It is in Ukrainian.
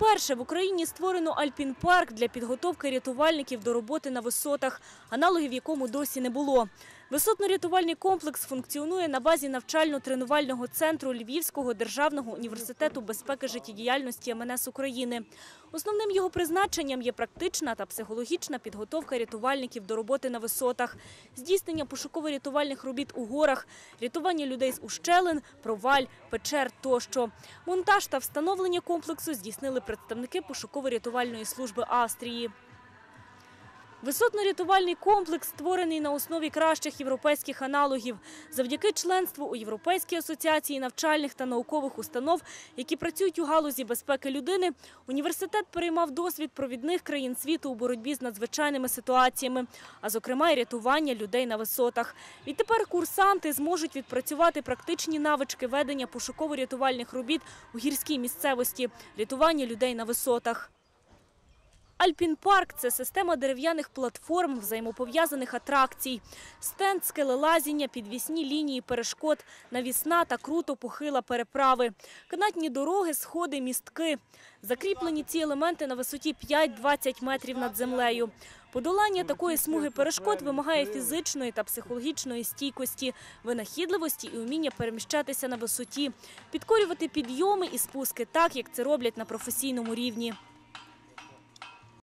Вперше в Україні створено альпінпарк для підготовки рятувальників до роботи на висотах, аналогів якому досі не було. Висотно-рятувальний комплекс функціонує на базі навчально-тренувального центру Львівського державного університету безпеки життєдіяльності МНС України. Основним його призначенням є практична та психологічна підготовка рятувальників до роботи на висотах, здійснення пошуково-рятувальних робіт у горах, рятування людей з ущелин, проваль, печер тощо. Монтаж та встановлення комплексу здійснили представники пошуково-рятувальної служби Австрії. Висотно-рятувальний комплекс створений на основі кращих європейських аналогів. Завдяки членству у Європейській асоціації навчальних та наукових установ, які працюють у галузі безпеки людини, університет переймав досвід провідних країн світу у боротьбі з надзвичайними ситуаціями, а зокрема й рятування людей на висотах. Відтепер курсанти зможуть відпрацювати практичні навички ведення пошуково-рятувальних робіт у гірській місцевості, рятування людей на висотах. Альпінпарк це система дерев'яних платформ, взаємопов'язаних атракцій, стенд, скелелазіння, підвісні лінії перешкод, навісна та круто похила переправи, канатні дороги, сходи, містки. Закріплені ці елементи на висоті 5-20 метрів над землею. Подолання такої смуги перешкод вимагає фізичної та психологічної стійкості, винахідливості і уміння переміщатися на висоті, підкорювати підйоми і спуски так, як це роблять на професійному рівні.